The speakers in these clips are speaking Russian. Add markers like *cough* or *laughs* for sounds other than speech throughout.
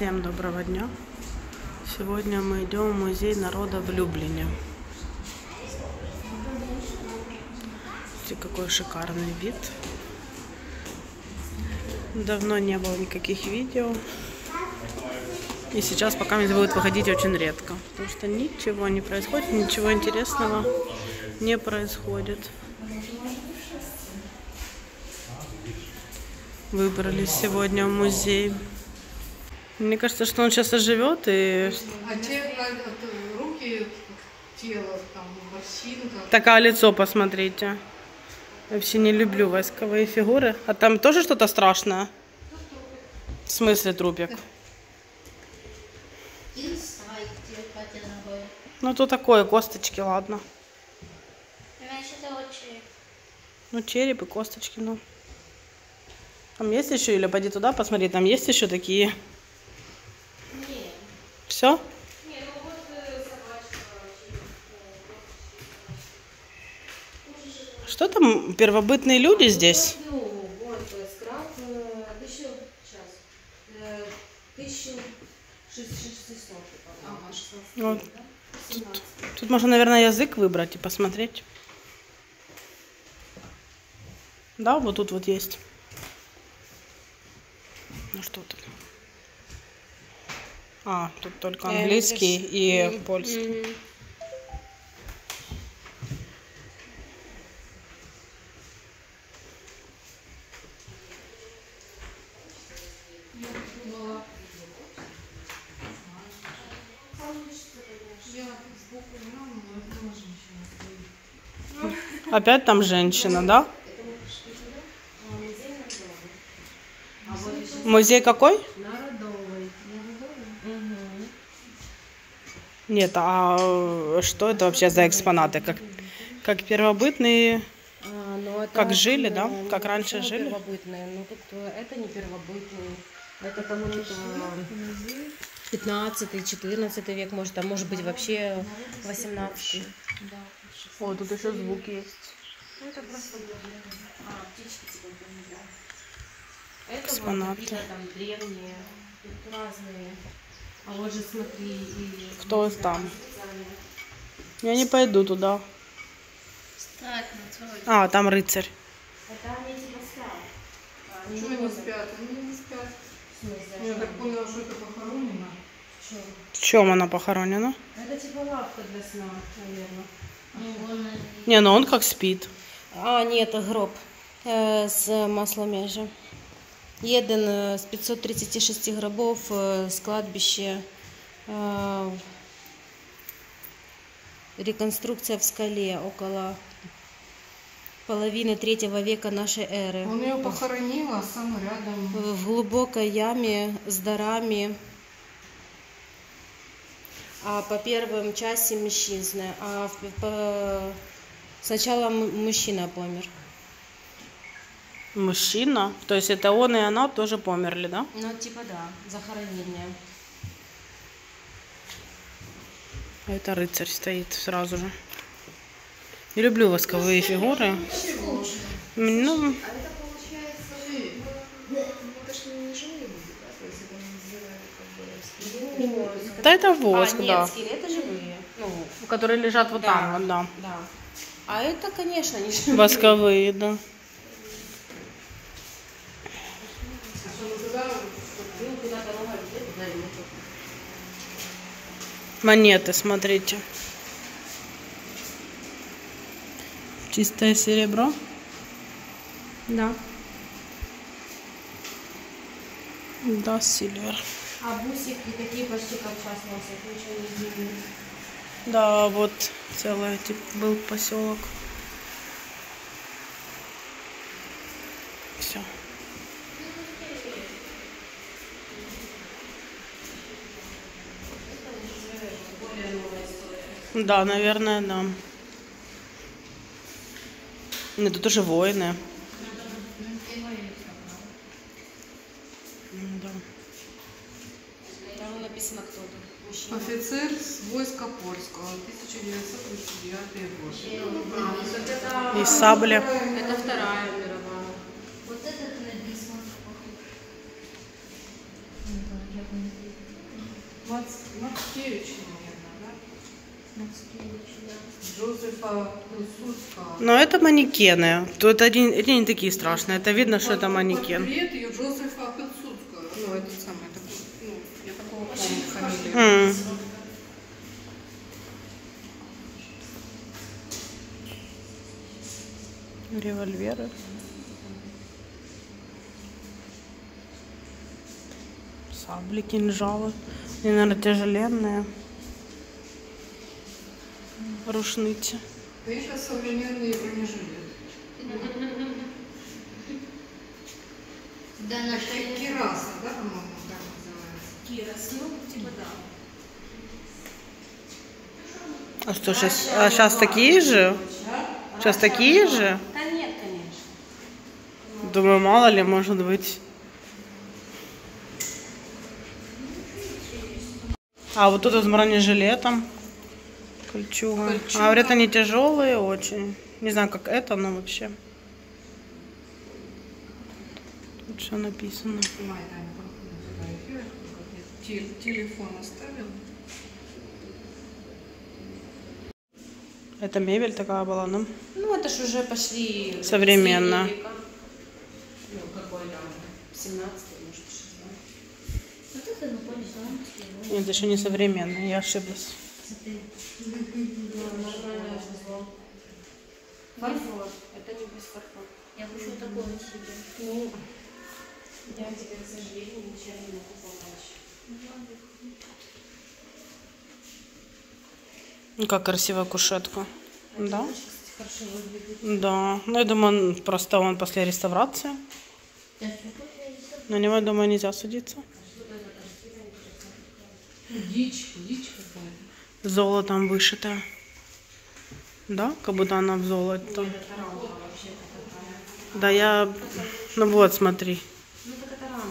Всем доброго дня. Сегодня мы идем в музей народа в Люблине. Смотрите, какой шикарный вид. Давно не было никаких видео. И сейчас пока мне будет выходить очень редко. Потому что ничего не происходит, ничего интересного не происходит. Выбрались сегодня в музей. Мне кажется, что он сейчас оживет и... А те это, руки, тело, там, морщинка. Так, а лицо посмотрите. Я вообще не люблю восковые фигуры. А там тоже что-то страшное? В смысле трупик? Ну, то такое, косточки, ладно. Ну, череп и косточки, ну. Там есть еще, или пойди туда посмотри, там есть еще такие. Все? Что там, первобытные люди здесь? Вот, скраб, тысячу, сейчас, тысячу шестисот, Ага, 16. Вот. Тут, тут можно, наверное, язык выбрать и посмотреть. Да, вот тут вот есть. Ну что тут? А, тут только английский и польский. Стоит. Опять там женщина, да? Музей какой? Нет, а э, что это вообще за экспонаты? Как, как первобытные? А, ну, это, Как жили, да? ну, Как раньше жили? Первобытные. Ну, тут э, это не первобытные. Это там что-то 15 век, может, а может быть вообще 18 О, тут еще звук есть. Это просто а, птички типа. Это Экспонаты. вот там древние, тут разные. А вот же смотри, и... Кто там? Я не пойду туда. Ну. А, там рыцарь. Это они типа спят. А Они Чего не они спят? Они не спят. Я а так поняла, что это похоронено. В чем она похоронена? Это типа лавка для сна, наверное. Ну. Не, ну он как спит. А, це гроб е, з масломежа. Один е, з 536 гробов з кладбища. е, Реконструкция в скале около половины третьего века нашей эры. Он ее похоронил, а сам рядом. В глубокой яме с дарами. А по первым части мужчина. А по- сначала мужчина помер. Мужчина. То есть это он и она тоже померли, да? Ну, типа да, захоронение. А это рыцарь стоит сразу же. Не люблю восковые фигуры. Ну, да это воск, а, да. нет, скелеты живые. Ну, Которые лежат вот Да. там, вот, да. да. А это, конечно, не живые. Восковые, да. Ну, куда-то нога летит, туда и летит. Монеты, смотрите. Чистое серебро. Да. Да, сильвер. А бусики такие почти как сейчас носят, ничего не изменилось. Да, вот целый тип был поселок. Да, наверное, да. Ну, Нет, тут уже воины. Да. Там написано кто Мужчина. Офицер с войска польского, 1939 год. А, И сабля. Это вторая мировая. Вот этот написан. 29. Джозефа Пилсудского. Но это манекены. Тут один, эти не такие страшные. Это видно, что это манекен. Портрет ее Джозефа Пилсудского. Ну, это самое, такой, ну, я такого помню фамилию. М. Револьверы. Сабли, кинжалы. Они, наверное, тяжеленные. Рушницы. Это современный бронежилет. Да, на Кираса, да, по-моему, так называется? Кирос, ну, типа да. А что, сейчас, а сейчас такие же? Сейчас такие же? Да нет, конечно. Думаю, мало ли, может быть. А вот тут с бронежилетом. Кольчуга. А говорят, они тяжелые очень. Не знаю, как это, но вообще. Тут что написано. Телефон оставил. Это мебель такая была, ну. Ну, это ж уже пошли... Современно. Ну, какой там, 17 может, 16 Вот это, ну. Нет, еще не современная, я ошиблась. Фарфор. Это не без фарфор. Я хочу такое себе. Ну, я тебе, к сожалению, ничего не могу помочь. Ну, как красивая кушетка. Да? Хорошо выглядит. Да. Ну, я думаю, он просто он после реставрации. На него, я думаю, нельзя садиться. Дичь, дичь. Золотом вышито. Да? Как будто она в золоте. Это рама. Да, я... Ну вот, смотри. Ну, так это рама.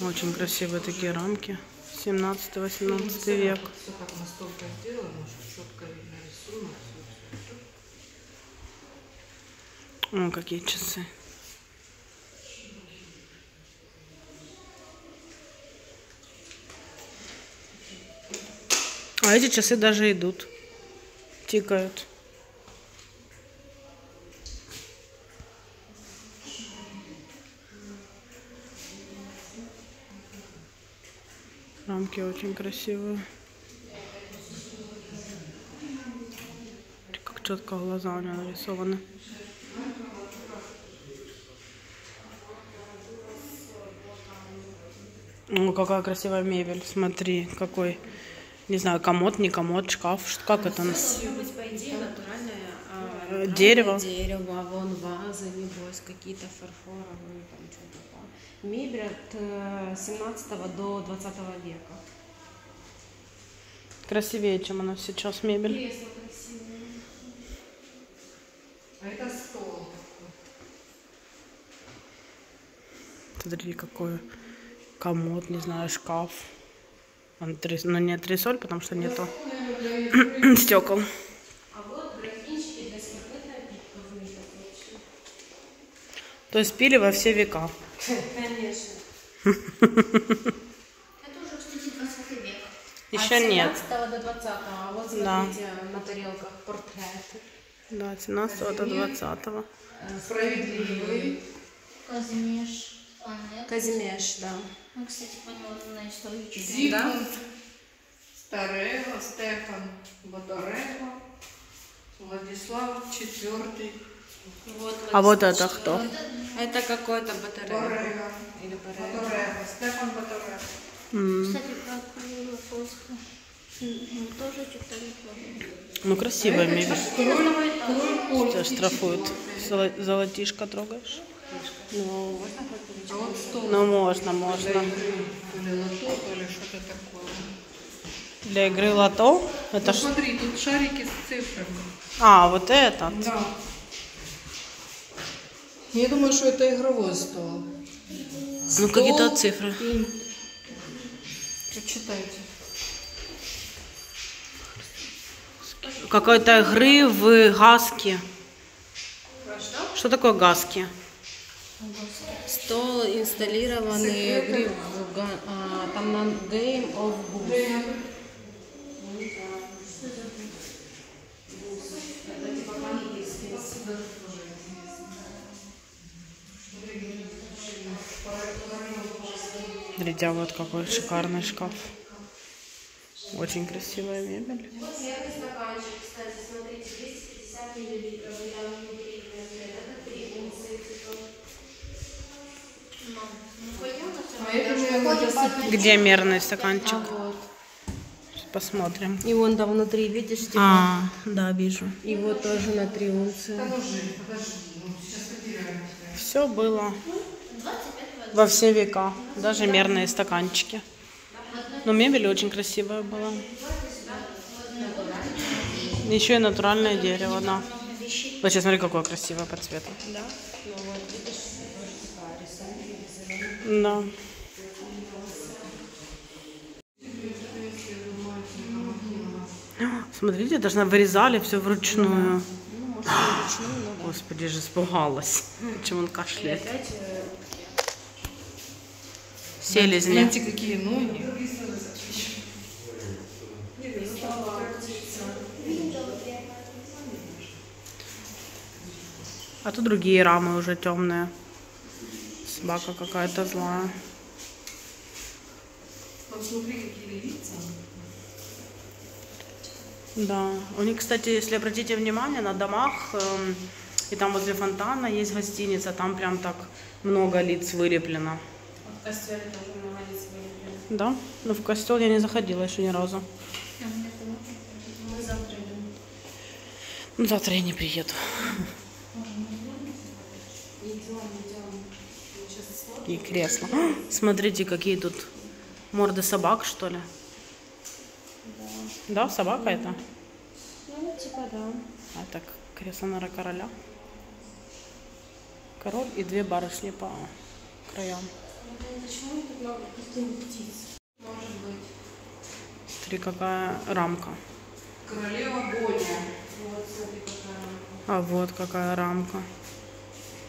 Очень красивые такие рамки. 17-18 век. Все так настолько сделано, что четко видно рисунок. всё, всё. О, какие часы. А эти часы даже идут. Тикают. Рамки очень красивые. Как четко глаза у него нарисованы. О, какая красивая мебель. Смотри, какой, не знаю, комод, не комод, шкаф. Как это? нас- быть, по идее, натуральное, а, Э, дерево. дерево, вон вазы, небось, какие-то фарфоровые, там что-то там. Мебель от э, 17 до 20 века. Красивее, чем она сейчас мебель. Кресло красивое. А это стол. Смотри, какой комод, не знаю, шкаф. Антрес... Ну, не антресоль, потому что нету *clears throat* стекол. А вот. То есть пили во все века. Конечно. Это уже, кстати, 20 век. Еще От нет. 17 до 20 а вот Да. смотрите на тарелках портреты. Да, 17 до 20 Справедливый. Казимеш. А. Казимеш, да. Ну, кстати, поняла на историческую. Зигмунд Старева, Стефан Баторева, Владислав IV Вот, А вот это кто? Это какой-то батарея. Борега. Или батарея. Баторева. Стефан Баторева. М, Кстати, про Кирилла Полска. Мы тоже читали тоже. Ну, красивая мебель. Король, король Тебя польский. штрафуют. Золо- Золотишко трогаешь? Ну, можно? А вот стол. Ну, можно, можно. То ли лото, то ли что-то такое. Для игры лото? Это Ну, ж... смотри, тут шарики с цифрами. А, вот этот. Да. Я думаю, что это игровой стол. Ну, какие-то цифры. Прочитайте. Какой-то игры в гаски. Что такое гаски? Стол инсталлированный в Га- а, там на Game of Booth. Смотрите, а вот какой шикарный шкаф. Очень красивая мебель. Где мерный стаканчик? Вот. Посмотрим. И вон там внутри, видишь, типа? А, да, вижу. И вот тоже на три унции. Все было во все века, даже мерные стаканчики. Но мебель очень красивая была. Еще и натуральное дерево, да. Вот сейчас смотри, какое красивое по цвету. Да? Ну Да. Смотрите, даже вырезали все вручную. Господи, же испугалась. *laughs* Чем он кашляет. Селезни. Знаете, какие ноги? А тут другие рамы уже темные. Собака какая-то злая. Вот смотри, какие лица. Да. У них, кстати, если обратите внимание, на домах эм, и там возле фонтана есть гостиница, там прям так много лиц вылеплено. в костеле тоже много лиц вылеплено. Да? Но в костел я не заходила еще ни разу. Мы завтра идем. Ну, завтра я не приеду. И кресло. *gasps* Смотрите, какие тут морды собак, что ли? Да, собака это? Ну, типа, да. А так, кресло на короля. Король и две барышни по краям. Почему тут много птиц? Может быть. Смотри, какая рамка. Королева Боня. Вот, смотри, какая. А вот какая рамка.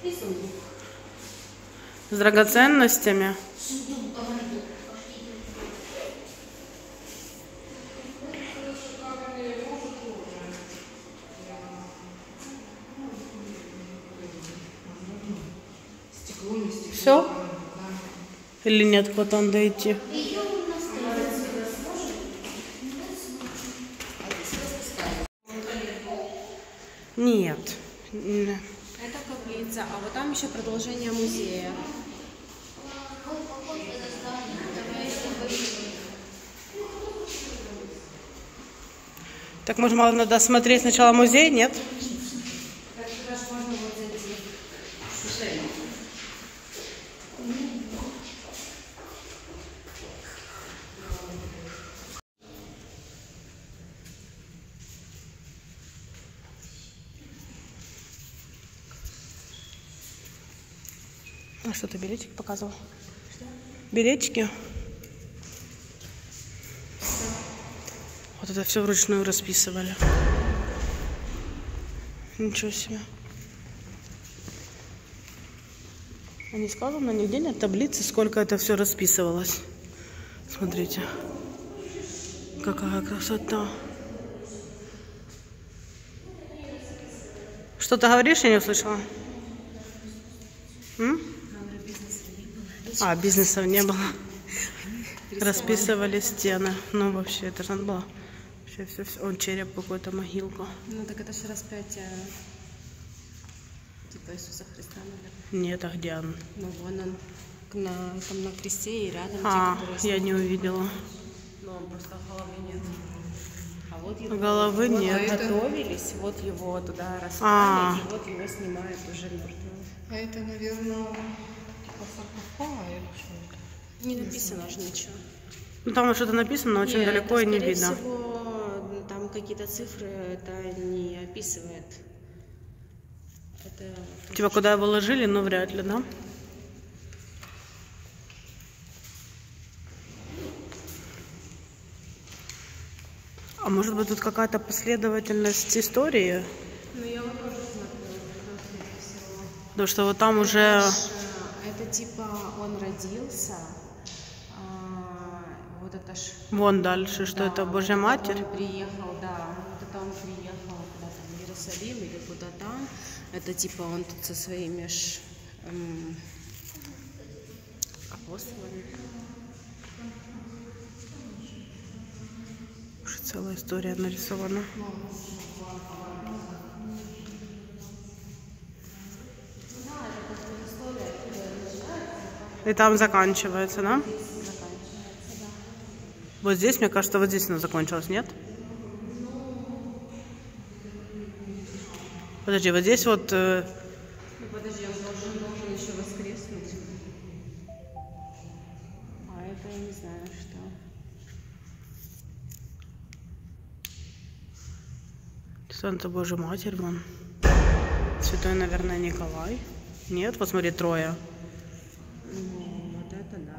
И сундук. С драгоценностями. Стекло не стекло. Все? Или нет, надо идти? Нет. Это каплица, а вот там еще продолжение музея. Так, может, надо смотреть сначала музей, нет? А что ты билетик показывал? Билетики? Вот это все вручную расписывали. Ничего себе. А не сказано, нигде нет таблицы, сколько это все расписывалось. Смотрите. Какая красота. Что ты говоришь, я не услышала? М? А, бизнесов не было. Расписывали стены. Ну, вообще, это же надо было. Вообще, все, все. Он череп какой-то, могилка. Ну так это же распятие типа Иисуса Христа, наверное. Нет, а где он? Ну вон он на, там на кресте и рядом А, те, которые я не увидела. Ну, просто головы нет. А вот его, Головы вот нет. готовились, вот его туда распали, А. и вот его снимают уже мертвым. А это, наверное, типа саркофаг что это? Не написано же ничего. Ну, там что-то написано, но очень Нет, далеко это, и не видно. всего, там какие-то цифры это не описывает. Это Типа, куда его ложили, но вряд ли, да? А может быть тут какая-то последовательность истории? Ну, я вот тоже всего. Потому что вот там уже... Это типа он родился. а, вот это ж Вон дальше, что это Божья вот Матерь. Он приехал, да. Вот это он приехал куда-то в Иерусалим или куда там. Это типа он тут со своими ж, эм, апостолами. Уже целая история нарисована. И там заканчивается, да? Вот здесь, мне кажется, вот здесь она закончилась, нет? Подожди, вот здесь вот... э, Ну подожди, он должен, должен еще воскреснуть. А это я не знаю, что. Санта Божья Матерь, вон. Святой, наверное, Николай. Нет, вот смотри, трое. Ну, вот это да.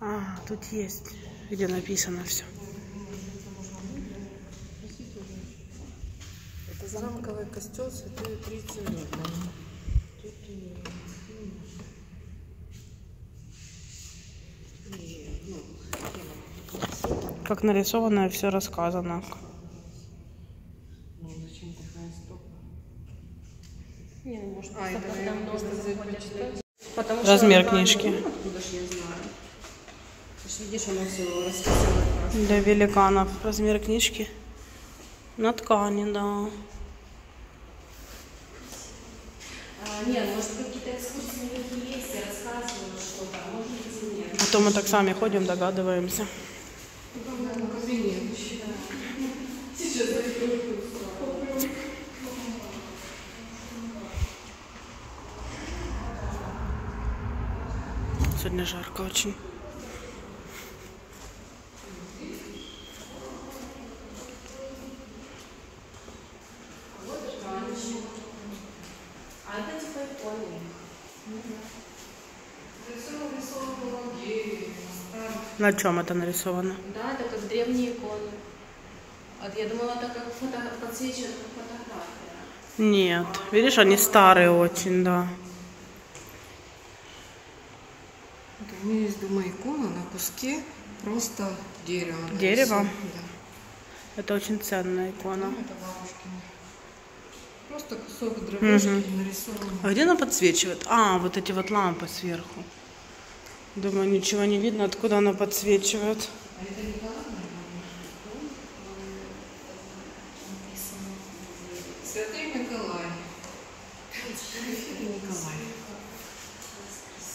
А, тут есть, где написано все. Это замковый костел Святой Трицы. Как нарисовано, все рассказано. Ну, зачем Для великанов. Размер книжки. На ткани, да. А, нет, может, какие-то экскурсии у них есть, и рассказывают что-то, а может быть и нет. А то мы так сами ходим, догадываемся. *laughs* Сегодня жарко очень. А это типа иконы. На чем это нарисовано? Да, это как древние иконы. А я думала, это как фото... подсвечено, как фотография. Нет. Видишь, они старые очень, да. Вот У меня есть дома икона на куске просто дерева. Дерево? нарисовано. Это очень ценная Да. икона. Это бабушкина. Просто кусок дровишки Мгм. нарисован. А где она подсвечивает? А, вот эти вот лампы сверху. Думаю, ничего не видно, откуда она подсвечивает.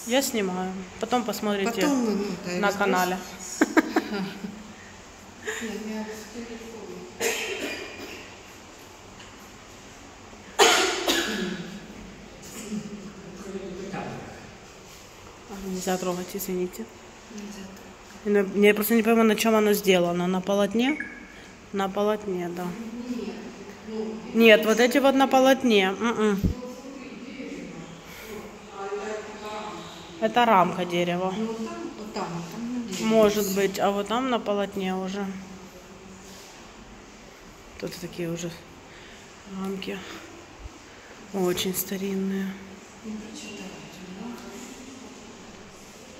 Я снимаю. Потом посмотрите Потом, ну, да, на канале. *laughs* Нельзя трогать, извините. И на- Я просто не пойму, на чем оно сделано. На полотне? На полотне, да. Нет, вот эти вот на полотне. М-м. Это рамка дерева. Ну. Может быть, а вот там на полотне уже. Тут такие уже рамки. Очень старинные.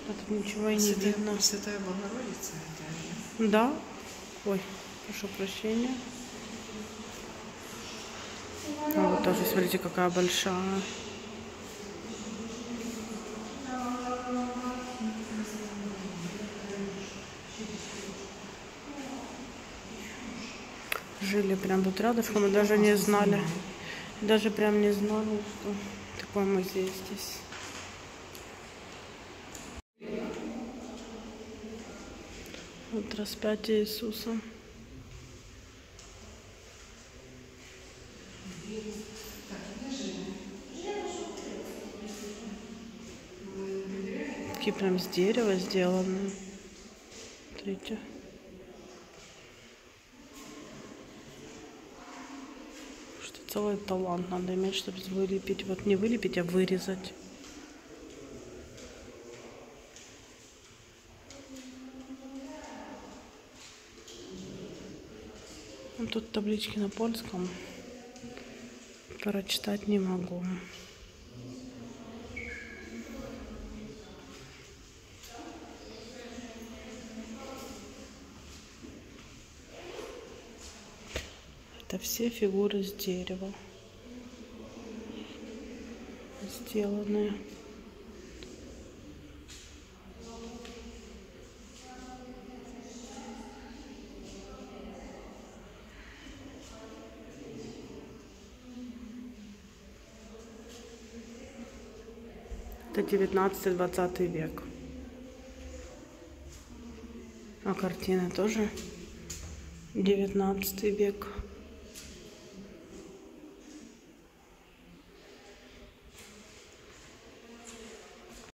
А Тут ничего и не Святая, видно. Святая Богородица. это, Да? Ой, прошу прощения. А вот тоже, смотрите, какая большая. Жили прям тут рядышком, мы даже не знали. Даже прям не знали, что такой музей здесь. Вот распятие Иисуса. Такие прям с дерева сделаны. Смотрите. Что целый талант надо иметь, чтобы вылепить. Вот не вылепить, а вырезать. Тут таблички на польском. Прочитать не могу. Это все фигуры с дерева сделанные. Это 19-20 век. А картины тоже 19 век.